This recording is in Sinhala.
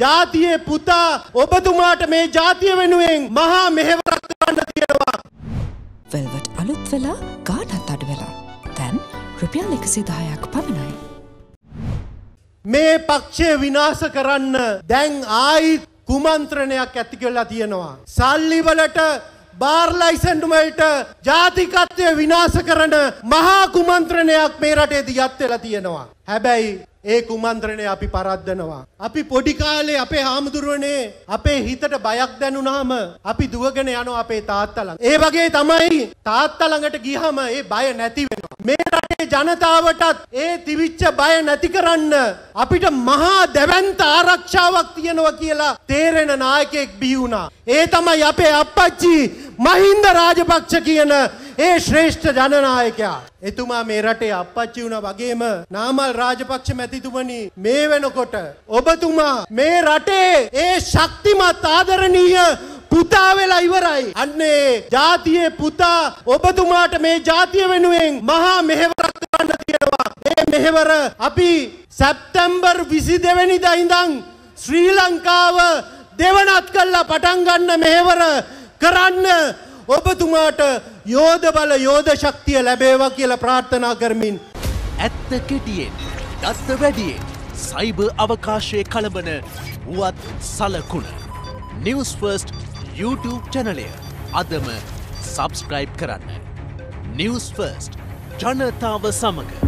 ජාතියේ පුතා ඔබතුමාට මේ ජාතිය වෙනුවෙන් මහා මෙහෙවරක් කරන්න තියෙනවා. වෙල්වට අලුත් වෙලා ගානත් අඩු වෙලා. තැන් රුපියල් එකසි දායක් පමණයි. මේ පක්ෂය විනාශ කරන්න දැන් ආයිත් කුමන්ත්‍රණයක් ඇති කරලා තියෙනවා. සල්ලිවලට බාර්ලයිසන්ඩුමල්ට ජාතිකත්වය විනාශ කරන මහා කුමන්ත්‍රණයක් මේ රටේ දියත් වෙලා තියෙනවා. හැබැයි ඒ කුමන්ත්‍රණය අපි පරද්දනවා. අපි පොඩි කාලේ අපේ හාමුදුරුවනේ අපේ හිතට බයක් දැනුනාම අපි දුවගෙන යනවා අපේ තාත්තා ළඟ. ඒ වගේ තමයි තාත්තා ළඟට ගියහම ඒ බය නැති වෙනවා. මේ රටේ ජනතාවටත් ඒ තිවිච්ච බය නැති කරන්න අපිට මහා දැවැන්ත ආරක්ෂාවක් තියෙනවා කියලා තේරෙන නායකයෙක් බිහි වුණා. ඒ තමයි අපේ අප්පච්චි මහින්ද රාජපක්ෂ කියන ඒ ශ්‍රේෂ්ඨ ජනනායකයා. එතුමා මේ රටේ අප්පච්චි වුණ වගේම නාමල් රාජපක්ෂ මැතිතුමනි මේ වෙනකොට ඔබතුමා මේ රටේ ඒ ශක්තිමත් ආදරණීය පුතා වෙලා ඉවරයි. අන්නේ ජාතියේ පුතා ඔබතුමාට මේ ජාතිය වෙනුවෙන් මහා මෙහෙවරක් කරන්න තියෙනවා. ඒ මෙහෙවර අපි සැප්තැම්බර් 22 වෙනිදා ඉඳන් ශ්‍රී ලංකාව දෙවනත් කල්ලා පටන් ගන්න මෙහෙවර කරන්න ඔබතුමාට යෝධ බල යෝධ ශක්තිය ලැබේවා කියලා ප්‍රාර්ථනා කරමින් ඇත්ත කෙටියෙන් දත්ත වැඩියෙන් සයිබ අවකාශය කළඹන වුවත් සලකුණ නිවස් ෆර්ස්ට් YouTube චැනලය අදම සබස්ක්‍රයිබ් කරන්න. නිවස් ෆර්ස්ට් ජනතාව සමඟ